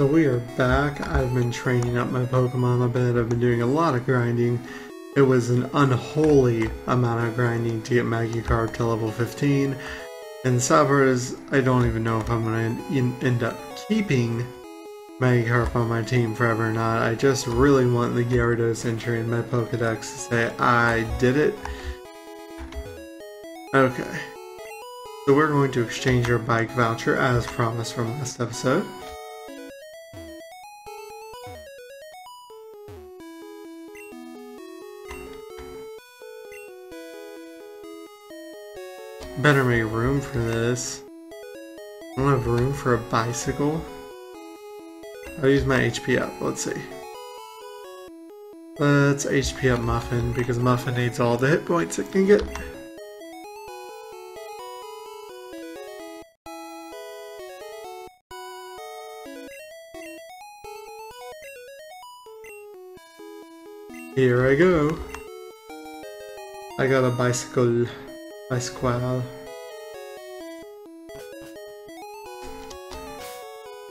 So we are back. I've been training up my Pokemon a bit. I've been doing a lot of grinding. It was an unholy amount of grinding to get Magikarp to level 15. And is, I don't even know if I'm going to end up keeping Magikarp on my team forever or not. I just really want the Gyarados entry in my Pokedex to say I did it. Okay. So we're going to exchange our bike voucher as promised from last episode. Better make room for this. I don't have room for a bicycle. I'll use my HP up, let's see. Let's HP up Muffin, because Muffin needs all the hit points it can get. Here I go. I got a bicycle. Bicycle.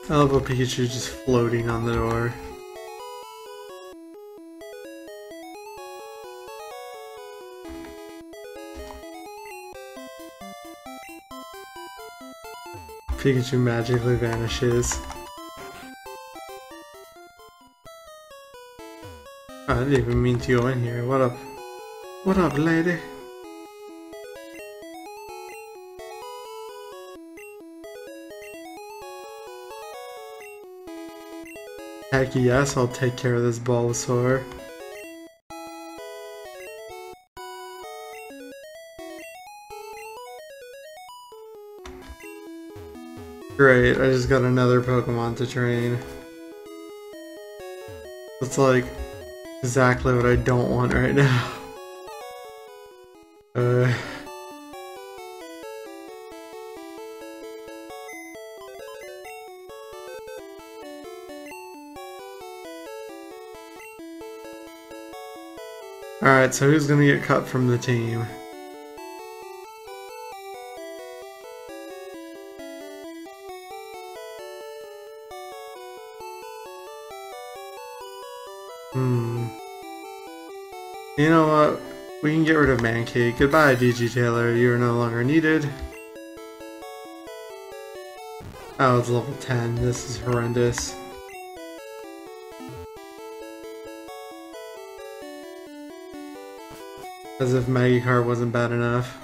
I love a Pikachu just floating on the door. Pikachu magically vanishes. I didn't even mean to go in here. What up? What up, lady? Heck yes, I'll take care of this Bulbasaur. Great, I just got another Pokemon to train. It's like exactly what I don't want right now. So who's gonna get cut from the team? Hmm. You know what? We can get rid of Mankey. Goodbye, DG Taylor. You are no longer needed. Oh, it's level 10. This is horrendous. As if Magikarp wasn't bad enough.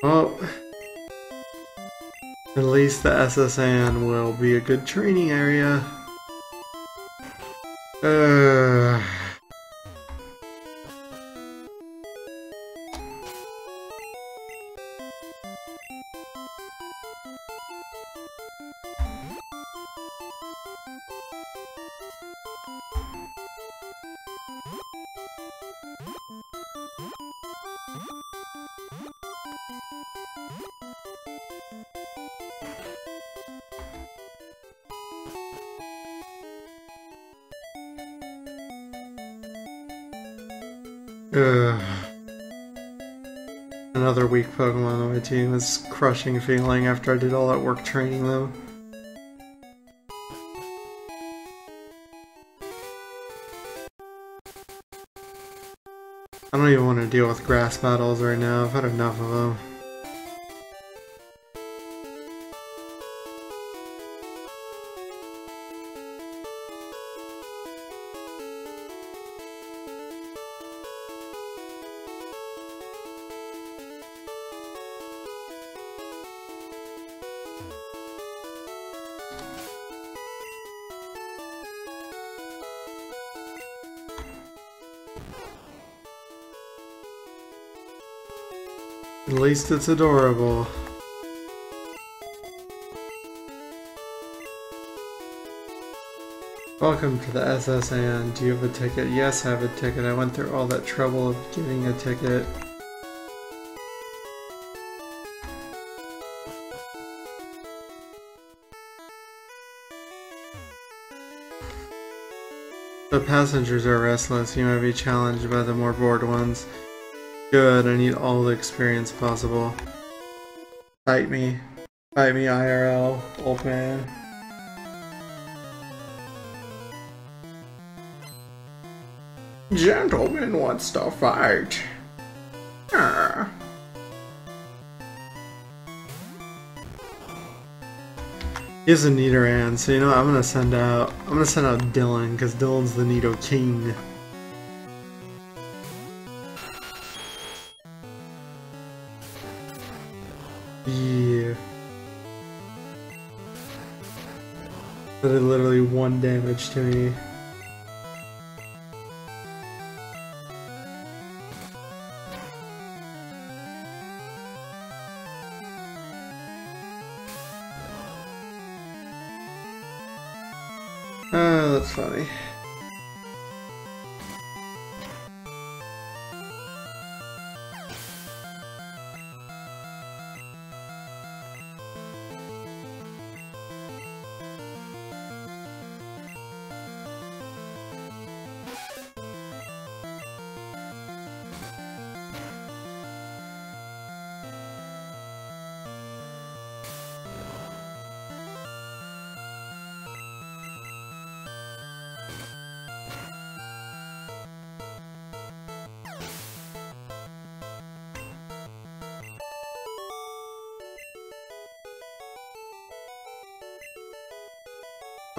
Well, at least the S.S. Anne will be a good training area. Uh... Another weak Pokemon on my team is crushing feeling after I did all that work training them. I don't even want to deal with grass battles right now, I've had enough of them. At least it's adorable. Welcome to the S.S. Anne. Do you have a ticket? Yes, I have a ticket. I went through all that trouble of getting a ticket. The passengers are restless. You might be challenged by the more bored ones. Good, I need all the experience possible. Fight me. Fight me IRL, old man. Gentleman wants to fight. He's He has a Nidoran, so you know I'm gonna send out I'm gonna send out Dylan because Dylan's the Nidoking. One damage to me. Oh, that's funny.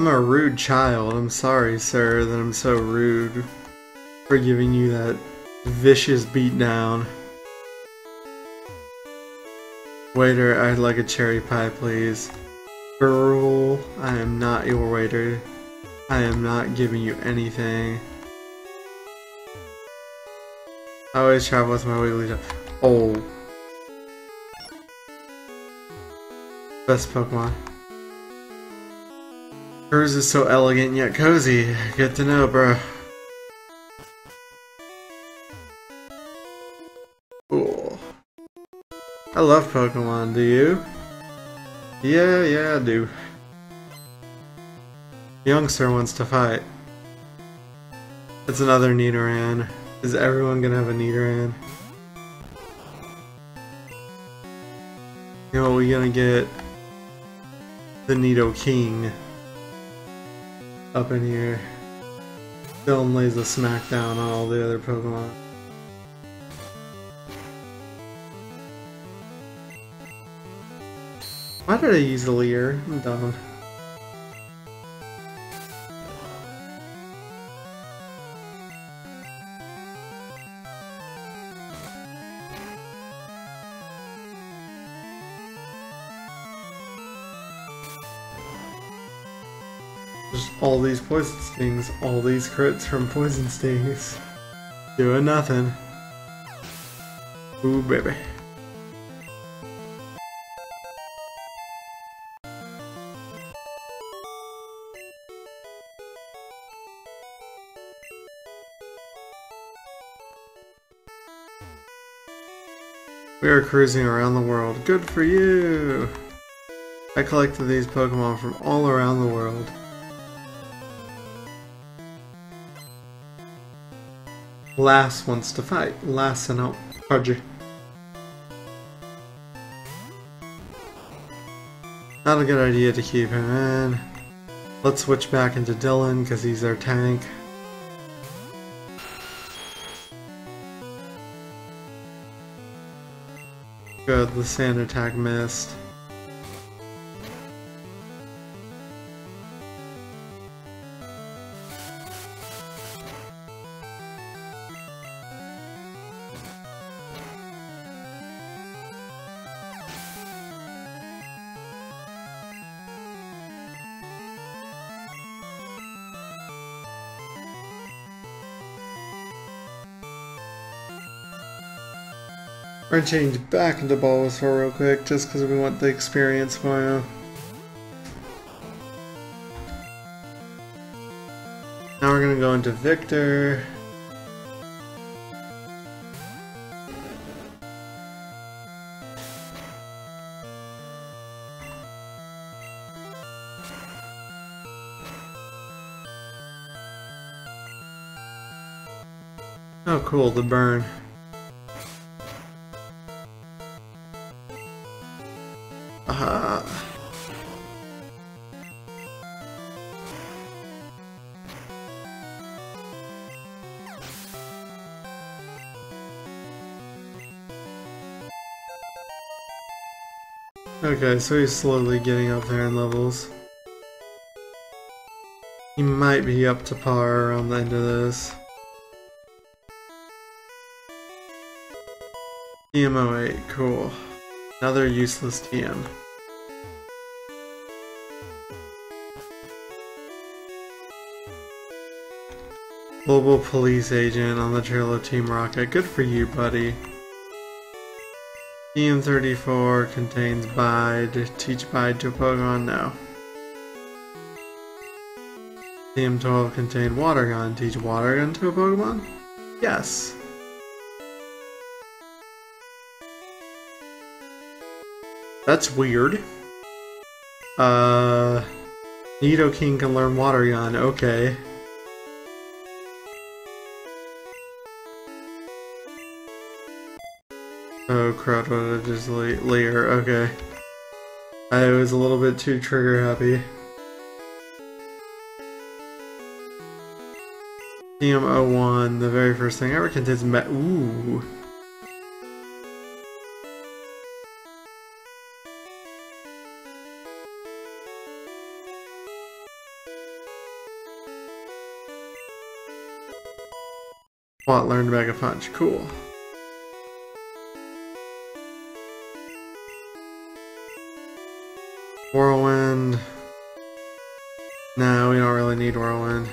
I'm a rude child. I'm sorry, sir, that I'm so rude for giving you that vicious beatdown. Waiter, I'd like a cherry pie, please. Girl, I am not your waiter. I am not giving you anything. I always travel with my Wigglytuff. Oh. Best Pokemon. Hers is so elegant yet cozy. Good to know, bro. Cool. I love Pokemon, do you? Yeah, yeah, I do. Youngster wants to fight. It's another Nidoran. Is everyone gonna have a Nidoran? You know, we gonna get the Nidoking up in here. Dylan lays a smackdown on all the other Pokemon. Why did I use the Leer? I'm dumb. All these poison stings, all these crits from poison stings. Doing nothing. Ooh, baby. We are cruising around the world. Good for you! I collected these Pokemon from all around the world. Lass wants to fight. Lass and out. Argy. Not a good idea to keep him in. Let's switch back into Dylan because he's our tank. Good, the sand attack missed. We're gonna change back into Bulbasaur real quick, just because we want the experience him. Now we're gonna go into Victor. Oh cool, the burn. Uh-huh. Okay, so he's slowly getting up there in levels. He might be up to par around the end of this. EMO 8, cool. Another useless TM. Global police agent on the trail of Team Rocket. Good for you, buddy. TM34 contains Bide. Teach Bide to a Pokemon? No. TM12 contained Water Gun. Teach Water Gun to a Pokemon? Yes. That's weird. Uh, Nidoking can learn Water Gun. Okay. Oh, Crowdwood just layer. Okay. I was a little bit too trigger happy. TM01, the very first thing ever contains met. Ooh. What learned Mega Punch, cool. Whirlwind. No, we don't really need Whirlwind.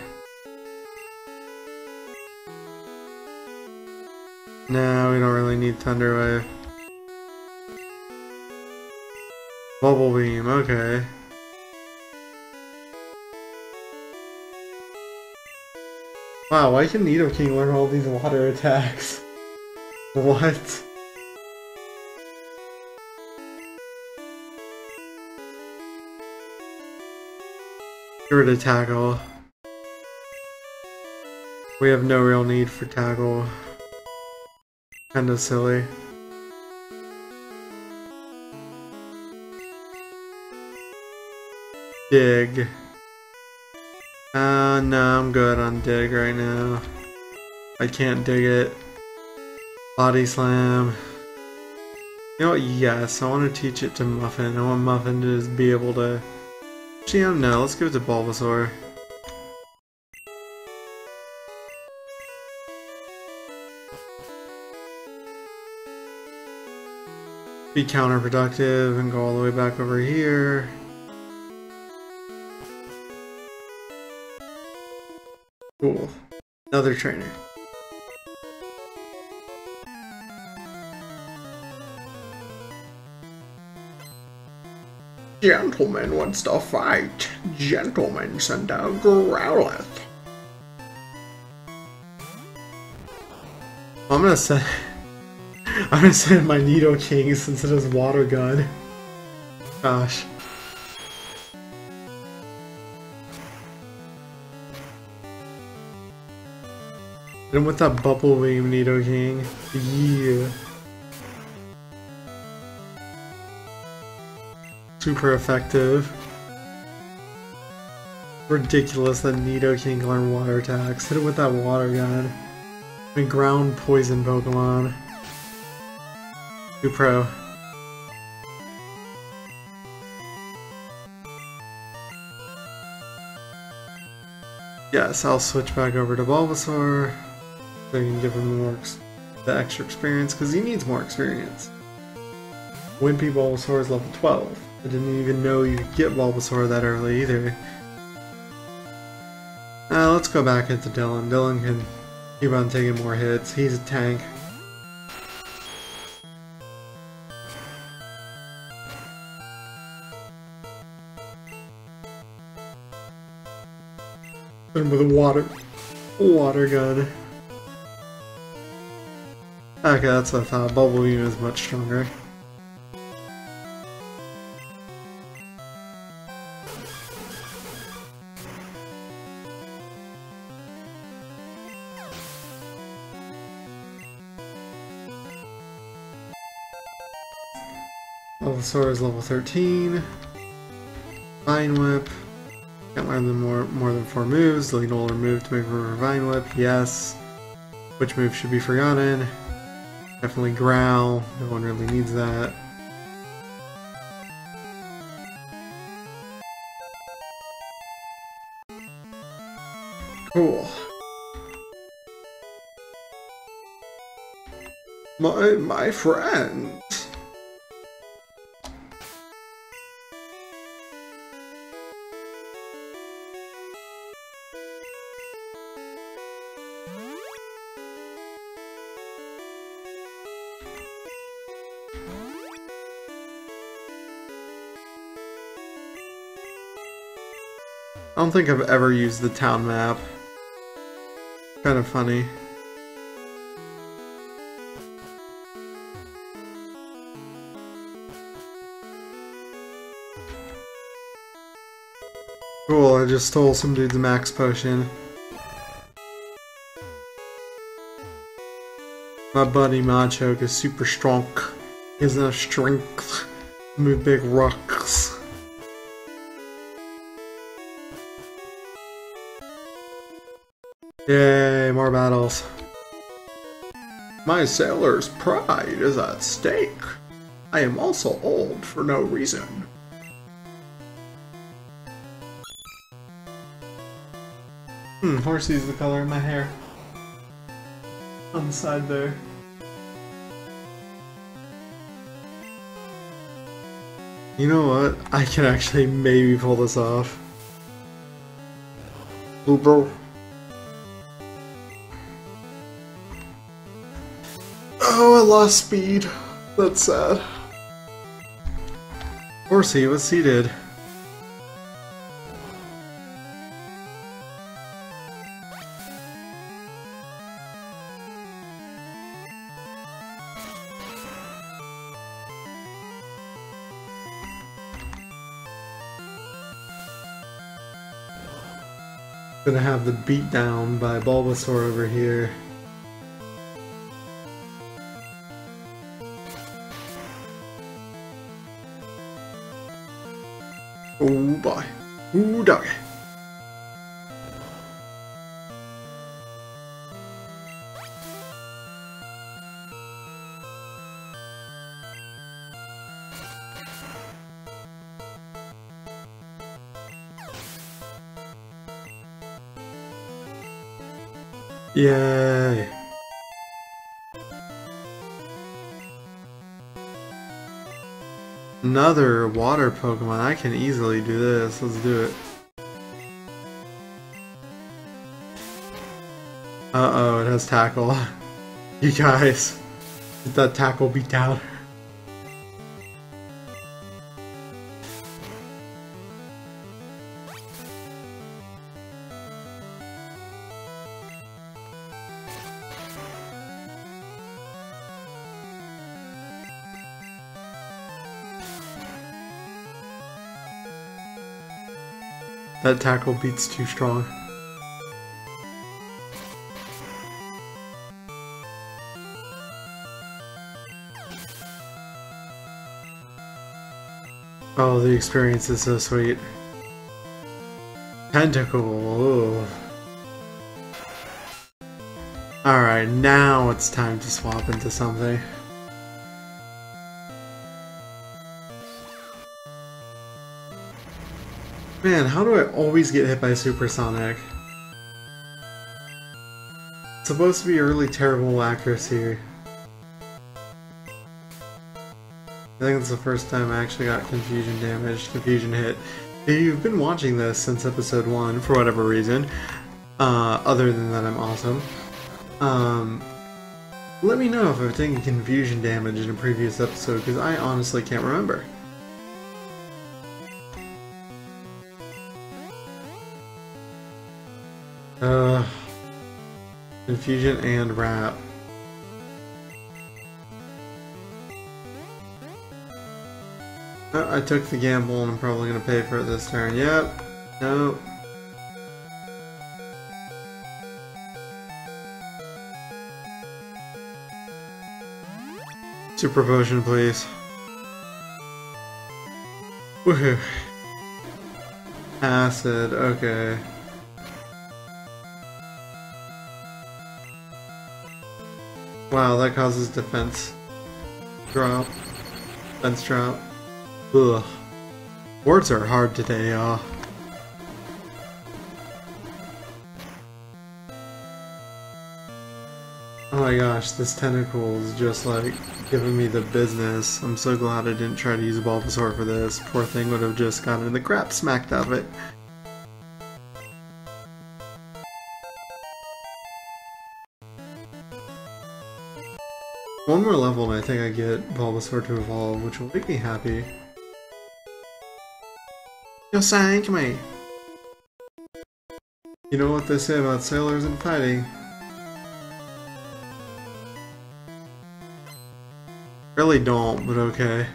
No, we don't really need Thunder Wave. Bubble Beam, okay. Wow, why can Nidoking learn all these water attacks? What? Rid of tackle. We have no real need for tackle. Kinda silly. Dig. Uh, no, I'm good on dig right now. I can't dig it. Body slam. You know what? Yes, I want to teach it to Muffin. I want Muffin to just be able to... GM, no, let's give it to Bulbasaur. be counterproductive and go all the way back over here. Cool. Another trainer. Gentleman wants to fight. Gentleman send out Growlithe. I'm gonna say... I'm gonna send my Nido Nidoking since it is water gun. Gosh. And with that bubble beam Nidoking. Yeah. Super effective. Ridiculous that Nidoking can learn water attacks. Hit it with that water gun. And ground poison Pokemon. Two pro. Yes, I'll switch back over to Bulbasaur. So you can give him more the extra experience, because he needs more experience. Wimpy Bulbasaur is level 12. I didn't even know you could get Bulbasaur that early either. Uh, let's go back into Dylan. Dylan can keep on taking more hits. He's a tank. And with a water, water gun. Okay, that's what I thought. Bubble Beam is much stronger. Bulbasaur is level 13. Vine Whip. Can't learn them more, more than four moves. Delete all remove to make room for Vine Whip. Yes. Which move should be forgotten? Definitely growl. No one really needs that. Cool. My, my friend. Don't think I've ever used the town map. Kind of funny. Cool, I just stole some dude's max potion. My buddy Machoke is super strong. He has enough strength to move big rocks. Yay, more battles. My sailor's pride is at stake. I am also old for no reason. Hmm, Horsea's the color of my hair. On the side there. You know what? I can actually maybe pull this off. Booper. Lost speed. That's sad. Horsea was seated. Gonna have the beat down by Bulbasaur over here. Boy. Ooh doggy. Yay. Another water Pokemon. I can easily do this. Let's do it. Uh-oh, it has tackle. you guys, get that tackle beat down. That tackle beats too strong. Oh, the experience is so sweet. Tentacool. Alright, now it's time to swap into something. Man, how do I always get hit by Supersonic? It's supposed to be a really terrible accuracy. I think it's the first time I actually got confusion damage, confusion hit. If you've been watching this since episode 1, for whatever reason, uh, other than that I'm awesome, um, let me know if I've taken confusion damage in a previous episode, because I honestly can't remember. Uh, confusion and wrap. Uh, I took the gamble and I'm probably going to pay for it this turn. Yep. Nope. Super potion, please. Woohoo. Acid, okay. Wow, that causes defense drop. Defense drop. Ugh. Words are hard today, y'all. Oh my gosh, this Tentacool is just like giving me the business. I'm so glad I didn't try to use Bulbasaur for this. Poor thing would have just gotten the crap smacked out of it. One more level and I think I get Bulbasaur to evolve, which will make me happy. You sank me! You know what they say about sailors and fighting? Really don't, but okay.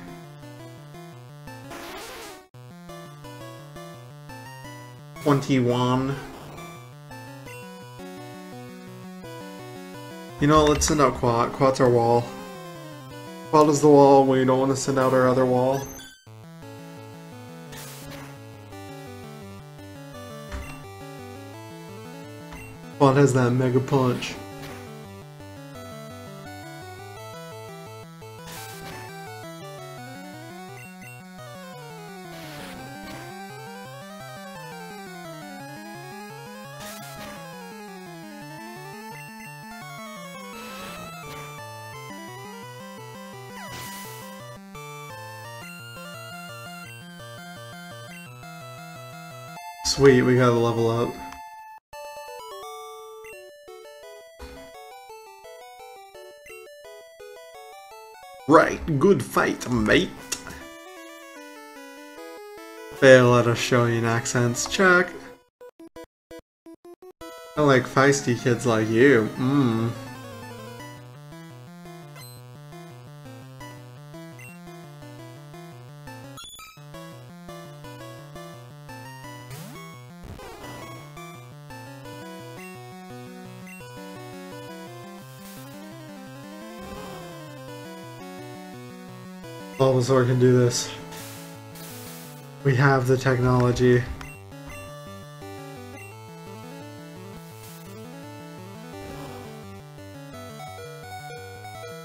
Twenty-one. You know, let's send out Quat. Quat's our wall. Quat is the wall we don't want to send out our other wall. Quat has that mega punch. Sweet, we gotta level up. Right, good fight, mate. Fail at Australian accents, check. I like feisty kids like you, mmm. Bulbasaur can do this. We have the technology.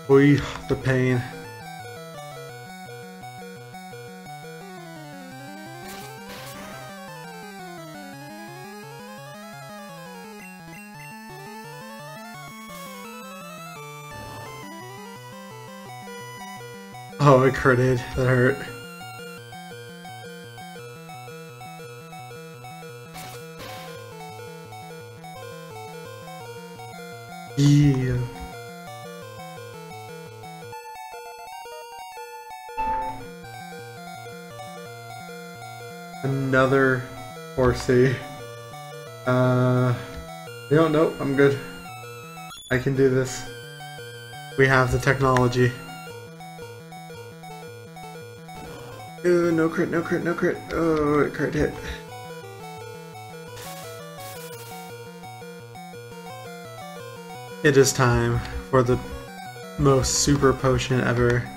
We, the pain. Critted. That hurt. Yeah. Another Horsea. Uh, you know. I'm good. I can do this. We have the technology. Uh, no crit, no crit, no crit. Oh, it crit hit. It is time for the most super potion ever.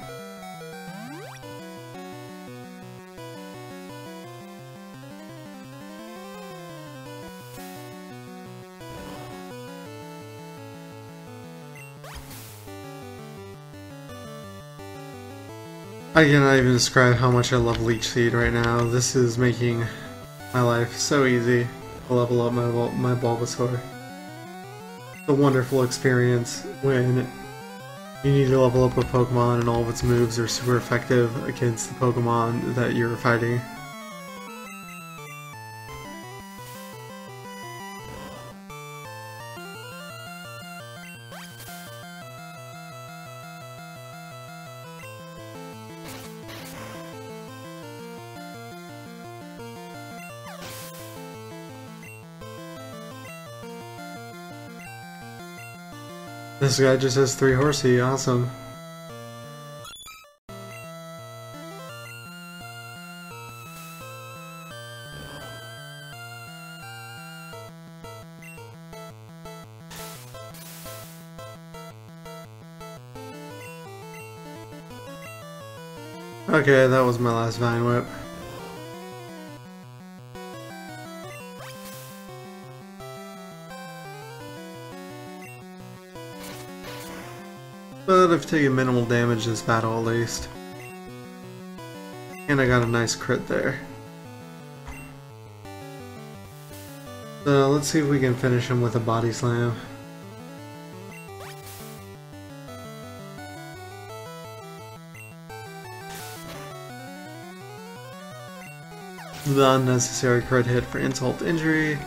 I cannot even describe how much I love Leech Seed right now. This is making my life so easy to level up my, my Bulbasaur. It's a wonderful experience when you need to level up a Pokemon and all of its moves are super effective against the Pokemon that you're fighting. This guy just has three Horsea, awesome. Okay, that was my last Vine Whip. have taken minimal damage this battle at least. And I got a nice crit there. So let's see if we can finish him with a body slam. The unnecessary crit hit for insult injury.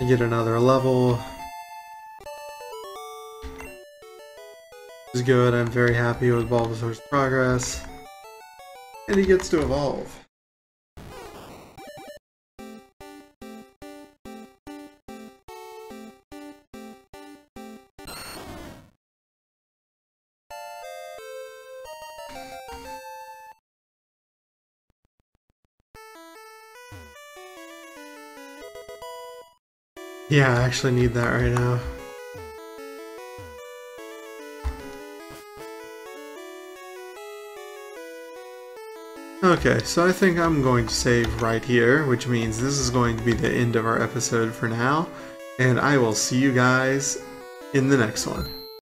I get another level. Is good, I'm very happy with Bulbasaur's progress. And he gets to evolve. Yeah, I actually need that right now. Okay, so I think I'm going to save right here, which means this is going to be the end of our episode for now, and I will see you guys in the next one.